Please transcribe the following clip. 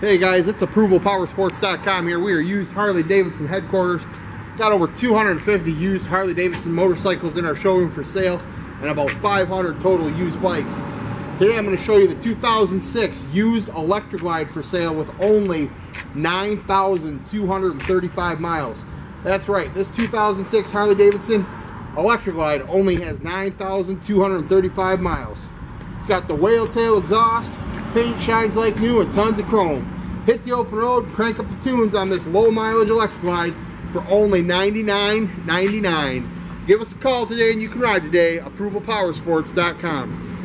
Hey guys, it's ApprovalPowersports.com here. We are used Harley Davidson headquarters. Got over 250 used Harley Davidson motorcycles in our showroom for sale and about 500 total used bikes. Today I'm going to show you the 2006 used Electra Glide for sale with only 9,235 miles. That's right, this 2006 Harley Davidson Electra Glide only has 9,235 miles. It's got the whale tail exhaust, Paint shines like new and tons of chrome. Hit the open road, crank up the tunes on this low mileage Electra Glide for only $99.99. Give us a call today and you can ride today. ApprovalPowersports.com.